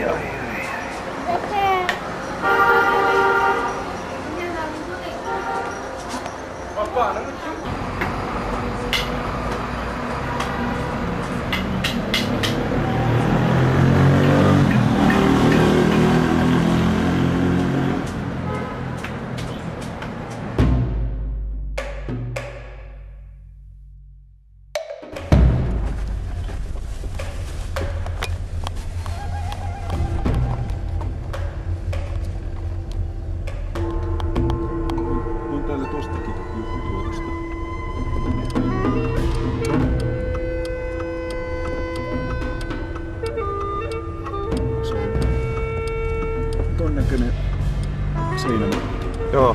Yeah. 睡了吗？对吗？